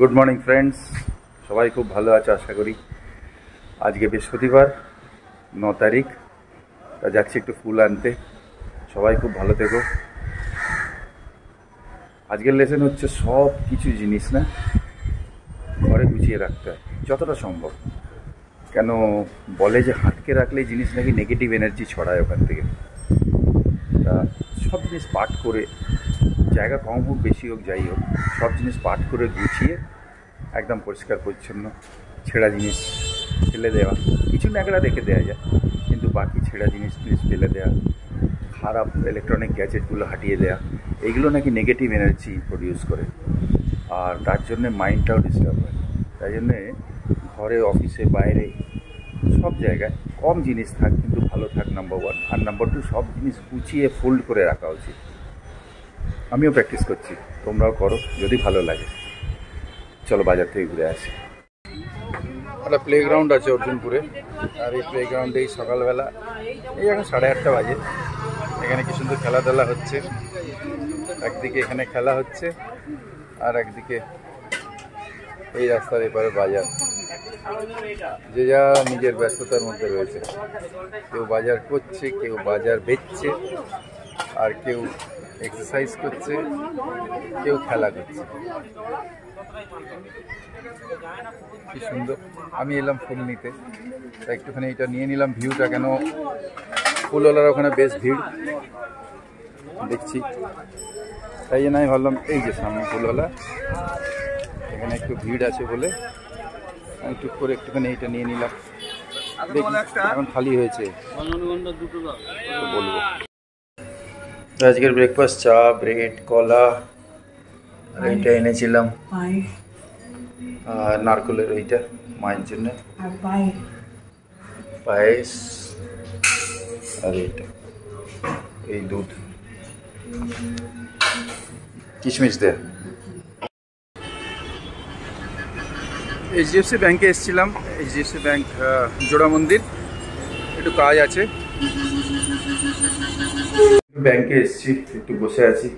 Good morning friends সবাই খুব ভালো আছে, আশা করি। আজকে বৃহস্পতিবার, ন তারিখ। তা যাচ্ছি একটু ফুল আনতে। সবাই খুব ভালো থেকো। আজকের লেসন হচ্ছে সব কিছু জিনিস না ঘরে গুছিয়ে রাখতে হয়। যতটা সম্ভব। কেন বলে যে হাতকে রাখলে জিনিস নাকি নেগেটিভ এনার্জি ছড়ায় ওখান থেকে। তা সব জিনিস পাঠ করে জায়গা কম হোক, বেশি হোক, যাই হোক, সব জিনিস পাঠ করে গুছিয়ে একদম পরিষ্কার, পরিচ্ছন্ন ছেঁড়া জিনিস ফেলে দেওয়া। কিছু ন্যাকড়া রেখে দেওয়া যায়, কিন্তু বাকি ছেঁড়া জিনিস টিনিস ফেলে দেওয়া খারাপ ইলেকট্রনিক গ্যাজেটগুলো হাটিয়ে দেওয়া এইগুলো নাকি নেগেটিভ এনার্জি প্রডিউস করে। আর তার জন্যে মাইন্ডটাও ডিস্টার্ব হয় তাই জন্যে ঘরে অফিসে বাইরে, সব জায়গায় কম জিনিস থাক, কিন্তু ভালো থাক নাম্বার ওয়ান আর নাম্বার টু সব জিনিস গুছিয়ে ফোল্ড করে রাখা উচিত। আমিও প্র্যাকটিস করছি। তোমরাও করো, যদি ভালো লাগে। চলো বাজার থেকে ঘুরে আসি। একটা প্লে গ্রাউন্ড আছে অর্জুনপুরে। আর এই প্লে গ্রাউন্ডেই সকালবেলা, এই এখন সাড়ে আটটা বাজে। এখানে কি সুন্দর খেলাধুলা হচ্ছে। একদিকে এখানে খেলা হচ্ছে, আর একদিকে এই রাস্তার এপারে বাজার। যে যা নিজের ব্যস্ততার মধ্যে রয়েছে। কেউ বাজার করছে, কেউ বাজার বেচছে, আর কেউ এক্সারসাইজ করছে কেউ খেলা করছে। কি সুন্দর। আমি এলাম ফুল নিতে। তা একটুখানি এটা নিয়ে নিলাম ভিউটা কেন? ফুলওয়ালার ওখানে বেশ ভিড়। দেখছি। তাই জন্য আমি ভাবলাম এই যে সামনে ফুলওয়ালা এখানে একটু ভিড় আছে বলে আমি টুক করে একটুখানি এইটা নিয়ে নিলাম। দেখি এখন খালি হয়েছে। বলব। আজকের ব্রেকফাস্ট চা ব্রেড কলা আর এইটা এনেছিলাম। আর নারকলের ওইটা মায়ের জন্য। পায়েস পায়েস আর এইটা। এই দুধ। কিশমিশ দেয়া। এইচডিএফসি ব্যাংকে এসেছিলাম। এইচডিএফসি ব্যাংক জোড়া মন্দির। একটু কাজ আছে। ব্যাংকে এসেছি একটু বসে আছি।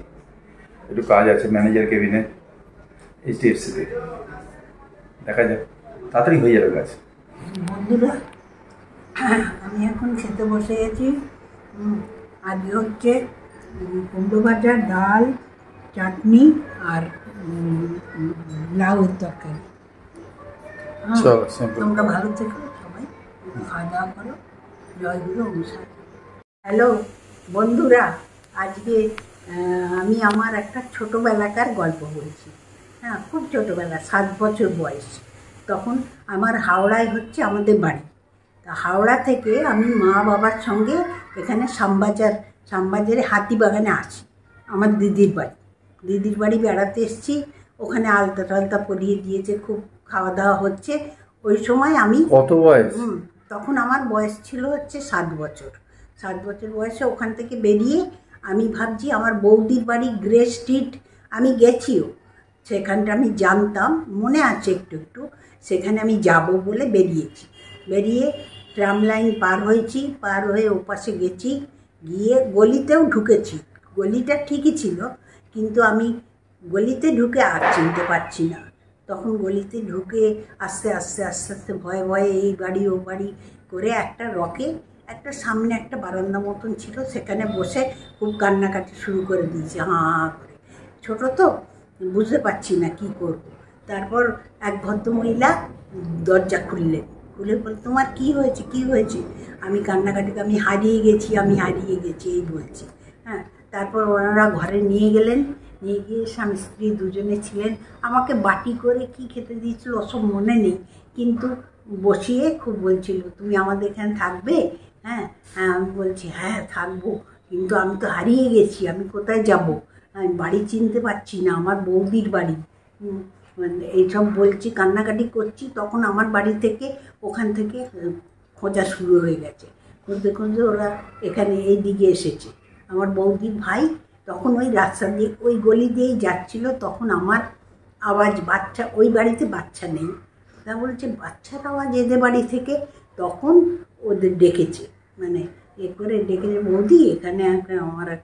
একটু কাজ আছে ম্যানেজার কেবিনে এইচডিএফসিতে দেখা যাক। তাড়াতাড়ি হয়ে যাবে কাজ। বন্ধুরা আমি এখন খেতে বসে গেছি। আজকে হচ্ছে কুমড়ো ভাজা ডাল চাটনি আর লাউয়ের তরকারি। হ্যাঁ, তোমরা ভালো থেকো সবাই। খাওয়া দাওয়া করো। জয়গুরু অনুসার। হ্যালো। বন্ধুরা আজকে আমি আমার একটা ছোটোবেলাকার গল্প বলছি। হ্যাঁ খুব ছোটোবেলা সাত বছর বয়স। তখন আমার হাওড়ায় হচ্ছে আমাদের বাড়ি। তা হাওড়া থেকে আমি মা বাবার সঙ্গে এখানে শ্যামবাজার শ্যামবাজারে হাতিবাগানে আসি আমার দিদির বাড়ি। দিদির বাড়ি বেড়াতে এসেছি ওখানে আলতা টালতা পরিয়ে দিয়েছে খুব খাওয়া দাওয়া হচ্ছে। ওই সময় আমি কত বয়স? হুম তখন আমার বয়স ছিল হচ্ছে সাত বছর। সাত বছর বয়সে ওখান থেকে বেরিয়ে আমি ভাবছি আমার বৌদির বাড়ি গ্রে স্ট্রিট। আমি গেছিও। সেখানটা আমি জানতাম, মনে আছে একটু একটু। সেখানে আমি যাব বলে বেরিয়েছি। বেরিয়ে ট্রাম লাইন পার হয়েছি, পার হয়ে ওপাশে গেছি, গিয়ে গলিতেও ঢুকেছি। গলিটা ঠিকই ছিল, কিন্তু আমি গলিতে ঢুকে আর চিনতে পারছি না। তখন গলিতে ঢুকে আস্তে আস্তে আস্তে আস্তে ভয়ে ভয়ে এই বাড়ি ও বাড়ি করে একটা রকে একটা সামনে একটা বারান্দা মতন ছিল, সেখানে বসে খুব কান্নাকাটি শুরু করে দিয়েছে, হাঁ করে। ছোটো তো, বুঝতে পারছি না কি করব। তারপর এক ভদ্রমহিলা দরজা খুললেন খুলে বল তোমার কি হয়েছে? কি হয়েছে? আমি কান্নাকাটিকে আমি হারিয়ে গেছি, আমি হারিয়ে গেছি, এই বলছি। হ্যাঁ তারপর ওনারা ঘরে নিয়ে গেলেন। নিয়ে গিয়ে স্বামী স্ত্রী দুজনে ছিলেন। আমাকে বাটি করে কি খেতে দিয়েছিল? ওসব মনে নেই। কিন্তু বসিয়ে খুব বলছিল, তুমি আমাদের এখানে থাকবে? হ্যাঁ হ্যাঁ আমি বলছি হ্যাঁ থাকব। কিন্তু আমি তো হারিয়ে গেছি, আমি কোথায় যাব? আমি বাড়ি চিনতে পারছি না, আমার বৌদির বাড়ি। এইসব বলছি, কান্নাকাটি করছি, তখন আমার বাড়ি থেকে, ওখান থেকে খোঁজা শুরু হয়ে গেছে। খুঁজতে খুঁজতে ওরা এখানে এই দিকে এসেছে। আমার বৌদির ভাই তখন ওই রাস্তা দিয়ে, ওই গলি দিয়েই যাচ্ছিল, তখন আমার আওয়াজ, বাচ্চা, ওই বাড়িতে বাচ্চা নেই। তা বলছে, বাচ্চার আওয়াজ এদের বাড়ি থেকে? তখন ওদের ডেকেছে। মানে এ করে ডেকেছে বৌদি এখানে একটা আমার এক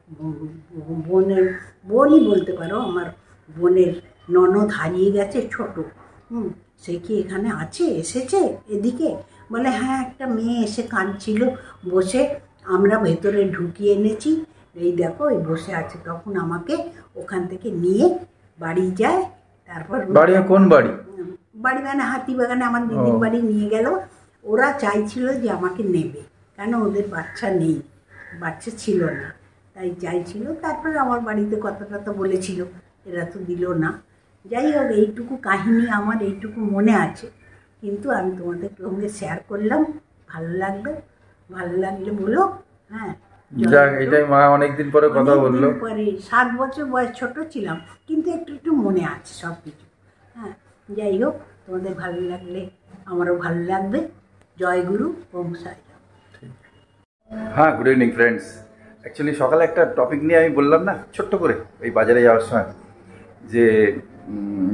বোনের বোনই বলতে পারো আমার বোনের ননদ হারিয়ে গেছে ছোট। হুম সে কি এখানে আছে? এসেছে এদিকে? বলে হ্যাঁ একটা মেয়ে এসে কাঁদছিল বসে আমরা ভেতরে ঢুকিয়ে এনেছি। এই দেখো এই বসে আছে। তখন আমাকে ওখান থেকে নিয়ে বাড়ি যায়। তারপর বাড়ি কোন বাড়ি? বাড়ি মানে হাতিবাগানে আমার দিদির বাড়ি নিয়ে গেল। ওরা চাইছিল যে আমাকে নেবে কেন ওদের বাচ্চা নেই বাচ্চা ছিল না। তাই চাইছিল তারপরে আমার বাড়িতে কথা টথা বলেছিল এরা তো দিল না। যাই হোক এইটুকু কাহিনী আমার এইটুকু মনে আছে। কিন্তু আমি তোমাদের সঙ্গে শেয়ার করলাম ভালো লাগল ভালো লাগলে বলো হ্যাঁ। যাক এটাই মা অনেকদিন পরে কথা বলল। পরে সাত বছর বয়স ছোট ছিলাম কিন্তু একটু একটু মনে আছে সব কিছু হ্যাঁ যাই হোক তোমাদের ভালো লাগলে আমারও ভালো লাগবে। জয় গুরু ওম সাই হ্যাঁ গুড ইভিনিং ফ্রেন্ডস অ্যাকচুয়ালি সকালে একটা টপিক নিয়ে আমি বললাম না ছোট্ট করে ওই বাজারে যাওয়ার সময় যে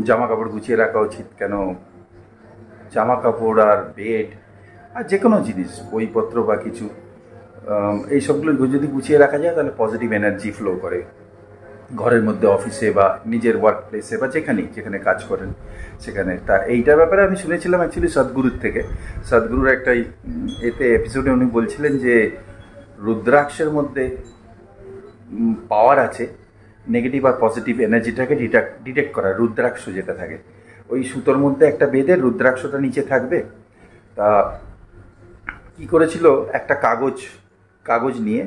জামা কাপড় গুছিয়ে রাখা উচিত কেন? জামা কাপড় আর বেড আর যে কোনো জিনিস বইপত্র বা কিছু আম, এই সবগুলো যদি গুছিয়ে রাখা যায় তাহলে পজিটিভ এনার্জি ফ্লো করে। ঘরের মধ্যে অফিসে বা নিজের ওয়ার্ক প্লেসে বা যেখানেই, যেখানে কাজ করেন, সেখানে। তা এইটার ব্যাপারে আমি শুনেছিলাম অ্যাকচুয়ালি সদ্গুরুর থেকে। সদ্গুরুর একটা এতে এপিসোডে উনি বলছিলেন যে, রুদ্রাক্ষের মধ্যে পাওয়ার আছে নেগেটিভ আর পজিটিভ এনার্জিটাকে ডিটেক্ট ডিটেক্ট করা, রুদ্রাক্ষ যেটা থাকে। ওই সুতোর মধ্যে একটা বেঁধে রুদ্রাক্ষটা নিচে থাকবে। তা কি করেছিল? একটা কাগজ কাগজ নিয়ে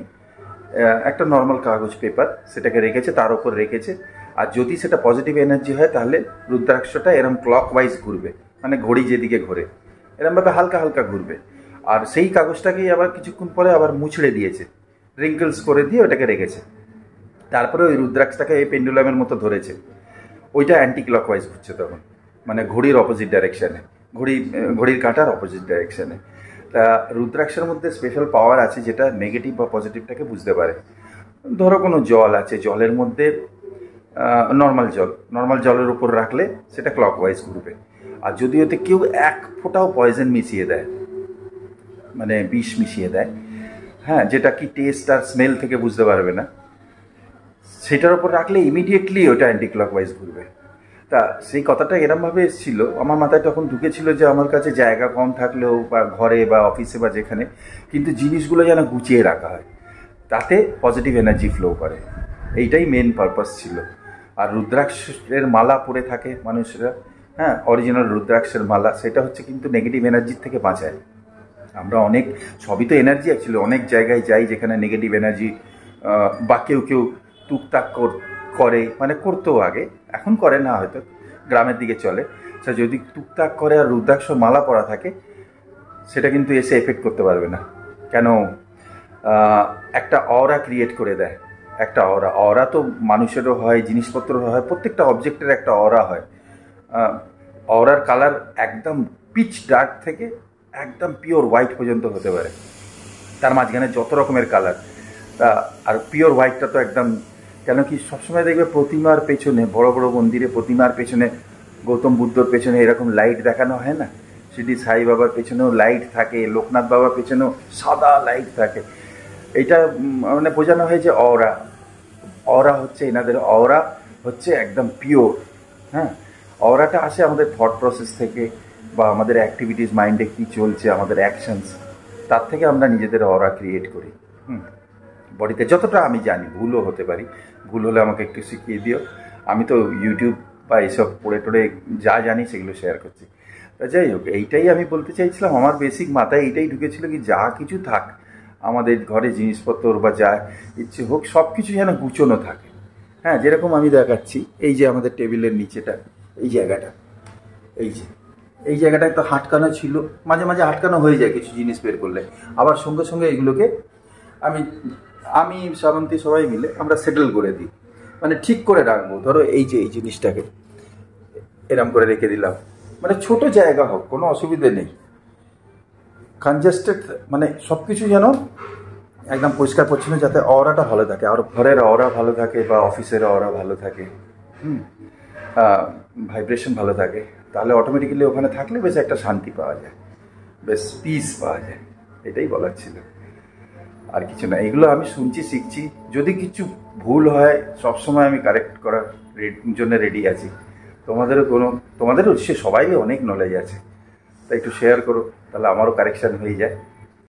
একটা নর্মাল কাগজ পেপার সেটাকে রেখেছে, তার উপর রেখেছে। আর যদি সেটা পজিটিভ এনার্জি হয়, তাহলে রুদ্রাক্ষটা এরম ক্লক ওয়াইজ ঘুরবে মানে ঘড়ি যেদিকে ঘোরে। এরমভাবে হালকা হালকা ঘুরবে। আর সেই কাগজটাকেই আবার কিছুক্ষণ পরে আবার মুছড়ে দিয়েছে। রিঙ্কলস করে দিয়ে ওটাকে রেখেছে। তারপরে ওই রুদ্রাক্ষটাকে এই পেন্ডুলামের মতো ধরেছে। ওইটা অ্যান্টি ক্লকওয়াইজ ঘুরছে তখন মানে ঘড়ির অপোজিট ডাইরেকশানে ঘড়ি, ঘড়ির কাঁটার অপোজিট ডাইরেকশানে তা রুদ্রাক্ষের মধ্যে স্পেশাল পাওয়ার আছে যেটা নেগেটিভ বা পজিটিভটাকে বুঝতে পারে। ধরো কোনো জল আছে, জলের মধ্যে নর্মাল জল নর্মাল জলের উপর রাখলে সেটা ক্লকওয়াইজ ঘুরবে। আর যদি ওতে কেউ এক ফোঁটাও পয়জন মিশিয়ে দেয় মানে বিষ মিশিয়ে দেয় হ্যাঁ যেটা কি টেস্ট আর স্মেল থেকে বুঝতে পারবে না, সেটার ওপর রাখলে ইমিডিয়েটলি ওটা অ্যান্টি ক্লকওয়াইজ ঘুরবে। তা, সেই কথাটা এরমভাবে এসেছিল। আমার মাথায় তখন ঢুকেছিল যে আমার কাছে জায়গা কম থাকলেও বা ঘরে বা অফিসে বা যেখানে, কিন্তু জিনিসগুলো যেন গুছিয়ে রাখা হয়। তাতে পজিটিভ এনার্জি ফ্লো করে। এইটাই মেন পারপাস ছিল। আর রুদ্রাক্ষের মালা পরে থাকে মানুষরা। হ্যাঁ অরিজিনাল রুদ্রাক্ষের মালা, সেটা হচ্ছে কিন্তু নেগেটিভ এনার্জির থেকে বাঁচায়। আমরা অনেক, সবই তো এনার্জি অ্যাকচুয়ালি অনেক জায়গায় যাই যেখানে নেগেটিভ এনার্জি বা কেউ কেউ টুকটাক কর- মানে করতেও আগে, এখন করে না হয়তো, গ্রামের দিকে চলে। সে যদি টুকটাক করে আর রুদ্রাক্ষ মালা পরা থাকে, সেটা কিন্তু এসে এফেক্ট করতে পারবে না। কেন? একটা অরা ক্রিয়েট করে দেয়। একটা অরা অরা তো মানুষেরও হয় জিনিসপত্রেরও হয়, প্রত্যেকটা অবজেক্টের একটা অরা হয়। অরার কালার একদম পিচ ডার্ক থেকে একদম পিওর হোয়াইট পর্যন্ত হতে পারে। তার মাঝখানে যত রকমের কালার তা, আর পিওর হোয়াইটটা তো একদম কেন কি সবসময় দেখবে প্রতিমার পেছনে, বড় বড় মন্দিরে প্রতিমার পেছনে, গৌতম বুদ্ধর পেছনে এরকম লাইট দেখানো হয় না? শিরডি সাই বাবার পেছনেও লাইট থাকে, লোকনাথ বাবার পেছনেও সাদা লাইট থাকে। এটা মানে বোঝানো হয় যে অরা অরা হচ্ছে এনাদের অরা হচ্ছে একদম পিওর হ্যাঁ? অরাটা আসে আমাদের থট প্রসেস থেকে বা আমাদের অ্যাক্টিভিটিস মাইন্ডে কী চলছে, আমাদের অ্যাকশনস তার থেকে আমরা নিজেদের অরা ক্রিয়েট করি। হুম। বডিতে যতটা আমি জানি, ভুলও হতে পারি। ভুল হলে আমাকে একটু শিখিয়ে দিও। আমি তো ইউটিউব বা এইসব পড়ে টড়ে যা জানি সেগুলো শেয়ার করছি। তা যাই হোক, এইটাই আমি বলতে চাইছিলাম। আমার বেসিক মাথায় এইটাই ঢুকেছিল কি যা কিছু থাক, আমাদের ঘরে জিনিসপত্র বা যা ইচ্ছে হোক সব কিছু যেন গুছোনো থাকে। হ্যাঁ যেরকম আমি দেখাচ্ছি, এই যে আমাদের টেবিলের নিচেটা, এই জায়গাটা, এই যে, এই জায়গাটায় তো হাটকানো ছিল। মাঝে মাঝে হাটকানো হয়ে যায় কিছু জিনিস বের করলে। আবার সঙ্গে সঙ্গে এগুলোকে আমি আমি শ্রাবন্তী সবাই মিলে আমরা সেটেল করে দিই। মানে ঠিক করে রাখব। ধরো এই যে, এই জিনিসটাকে এরম করে রেখে দিলাম। মানে ছোট জায়গা হোক, কোনো অসুবিধে নেই। কনজেস্টেড মানে সব কিছু যেন একদম পরিষ্কার পরিচ্ছন্ন, যাতে অরাটা ভালো থাকে। আর ঘরের অরা ভালো থাকে বা অফিসের অরা ভালো থাকে, হুম? ভাইব্রেশন ভালো থাকে। তাহলে অটোমেটিক্যালি ওখানে থাকলে বেশ একটা শান্তি পাওয়া যায়। বেশ পিস পাওয়া যায়। এটাই বলার ছিল। আর কিছু না। এগুলো আমি শুনছি, শিখছি। যদি কিছু ভুল হয়, সবসময় আমি কারেক্ট করার জন্য রেডি আছি। তোমাদেরও কোনো, তোমাদেরও সে সবাই অনেক নলেজ আছে। তাই একটু শেয়ার করো, তাহলে আমারও কারেকশান হয়ে যায়।